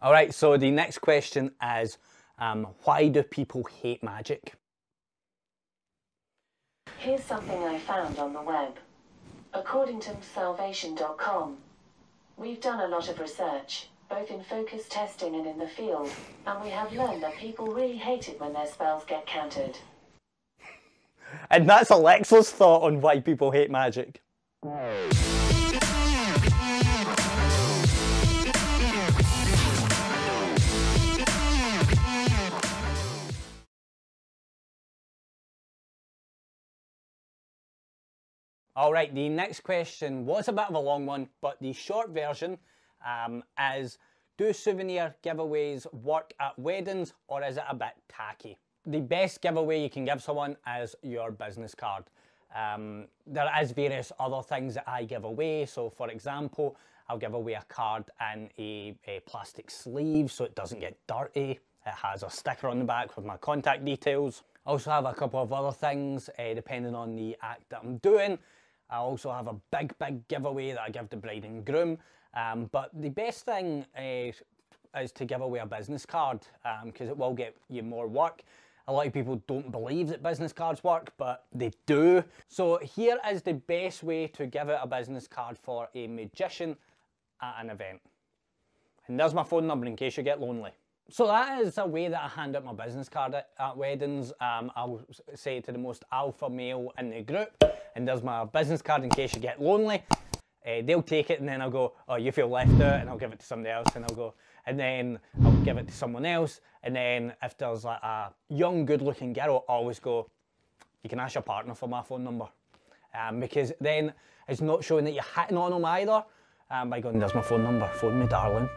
All right, so the next question is um, why do people hate magic? Here's something I found on the web. According to salvation.com, we've done a lot of research, both in focus testing and in the field, and we have learned that people really hate it when their spells get countered. And that's Alexa's thought on why people hate magic. All right, the next question was a bit of a long one, but the short version um, is do souvenir giveaways work at weddings or is it a bit tacky? The best giveaway you can give someone is your business card. Um, there is various other things that I give away. So for example, I'll give away a card in a, a plastic sleeve so it doesn't get dirty. It has a sticker on the back with my contact details. I also have a couple of other things uh, depending on the act that I'm doing. I also have a big, big giveaway that I give to bride and groom. Um, but the best thing uh, is to give away a business card because um, it will get you more work. A lot of people don't believe that business cards work, but they do. So here is the best way to give out a business card for a magician at an event. And there's my phone number in case you get lonely. So that is a way that I hand out my business card at, at weddings. Um, I'll say to the most alpha male in the group, and there's my business card in case you get lonely. Uh, they'll take it and then I'll go, oh, you feel left out, and I'll give it to somebody else, and I'll go, and then I'll give it to someone else, and then if there's like a young, good-looking girl, I always go, you can ask your partner for my phone number, um, because then it's not showing that you're hitting on them either, um, by going, there's my phone number, phone me, darling.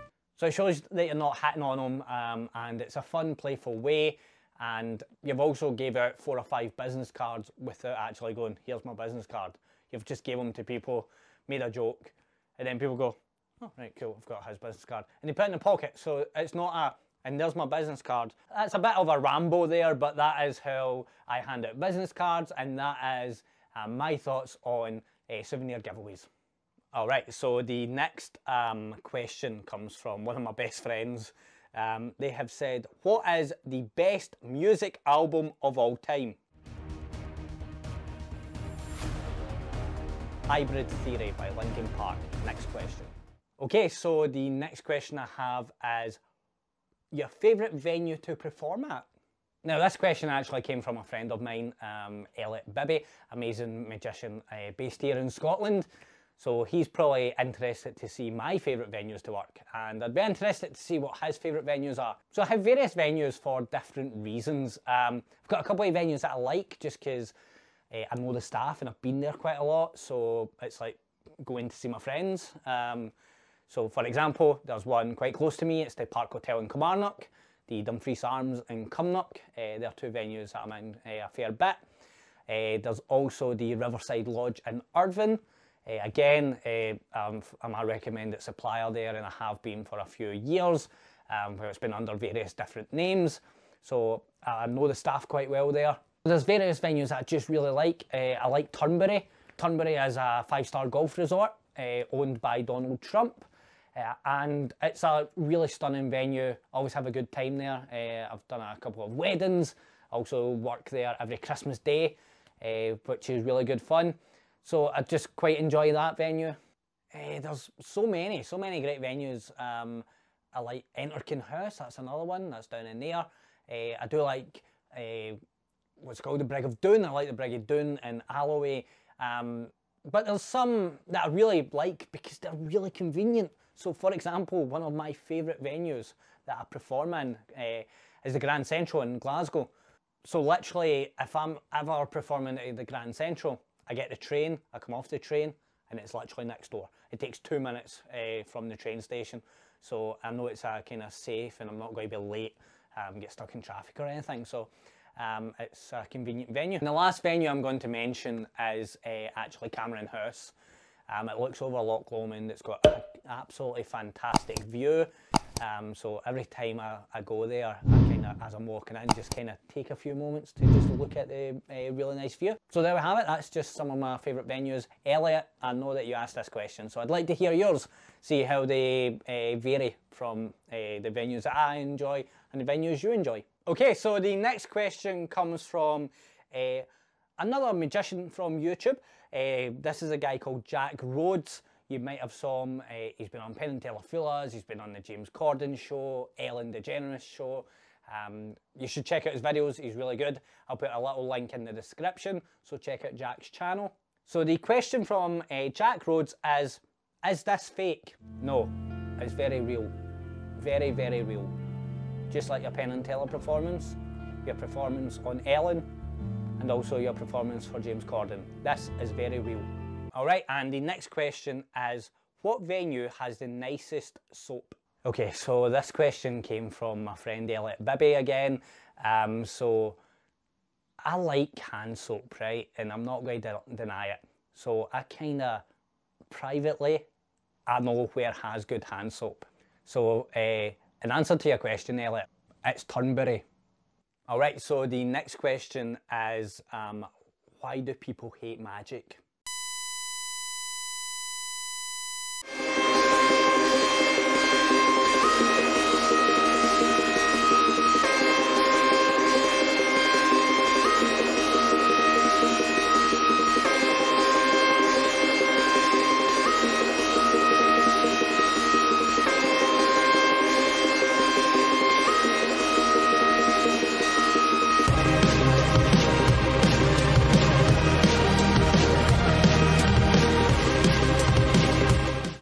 So it shows that you're not hitting on them, um, and it's a fun, playful way and you've also gave out four or five business cards without actually going, here's my business card. You've just gave them to people, made a joke, and then people go, oh, right, cool, I've got his business card. And they put it in the pocket, so it's not a, and there's my business card. That's a bit of a Rambo there, but that is how I hand out business cards, and that is uh, my thoughts on uh, souvenir giveaways. All right, so the next um, question comes from one of my best friends, um, they have said, what is the best music album of all time? Hybrid Theory by Linkin Park. Next question. Okay, so the next question I have is your favourite venue to perform at? Now, this question actually came from a friend of mine, um, Elliot Bibby, amazing magician uh, based here in Scotland. So he's probably interested to see my favourite venues to work and I'd be interested to see what his favourite venues are. So I have various venues for different reasons. Um, I've got a couple of venues that I like just because uh, I know the staff and I've been there quite a lot so it's like going to see my friends. Um, so for example, there's one quite close to me, it's the Park Hotel in Kilmarnock, the Dumfries Arms in Cumnock, uh, they're two venues that I'm in uh, a fair bit. Uh, there's also the Riverside Lodge in Irvine, uh, again, uh, I'm, I'm, a recommended supplier there and I have been for a few years, um, where it's been under various different names. So I know the staff quite well there. There's various venues that I just really like. Uh, I like Turnberry. Turnberry is a five-star golf resort owned by Donald Trump. And it's a really stunning venue. Always have a good time there. I've done a couple of weddings. Also work there every Christmas day, which is really good fun. So I just quite enjoy that venue. Uh, there's so many, so many great venues. Um, I like Enterkin House, that's another one, that's down in there. Uh, I do like uh, what's called the Brig of Doon, I like the Brig of Doon in Alloway. Um, but there's some that I really like because they're really convenient. So for example, one of my favourite venues that I perform in is the Grand Central in Glasgow. So literally, if I'm ever performing at the Grand Central, I get the train, I come off the train, and it's literally next door. It takes two minutes uh, from the train station, so I know it's uh, kind of safe and I'm not going to be late, um, get stuck in traffic or anything. So um, it's a convenient venue. And the last venue I'm going to mention is uh, actually Cameron House. Um, it looks over Loch Lomond. It's got an absolutely fantastic view. Um, so every time I, I go there, I kind of, as I'm walking in, just kind of take a few moments to just look at the uh, really nice view. So there we have it. That's just some of my favourite venues. Elliot, I know that you asked this question, so I'd like to hear yours. See how they uh, vary from uh, the venues that I enjoy and the venues you enjoy. Okay, so the next question comes from another magician from YouTube. This is a guy called Jack Rhodes. You might have saw him, uh, he's been on Penn and Teller Fool Us, he's been on the James Corden show, Ellen DeGeneres show. Um, you should check out his videos, he's really good. I'll put a little link in the description, so check out Jack's channel. So the question from uh, Jack Rhodes is, is this fake? No, it's very real. Very, very real. Just like your Penn and Teller performance, your performance on Ellen, and also your performance for James Corden. This is very real. All right, and the next question is what venue has the nicest soap? Okay, so this question came from my friend Elliot Bibby again. Um, so I like hand soap, right? And I'm not going to deny it. So I kind of privately, I know where has good hand soap. So uh, in answer to your question, Elliot, it's Turnberry. All right, so the next question is um, why do people hate magic?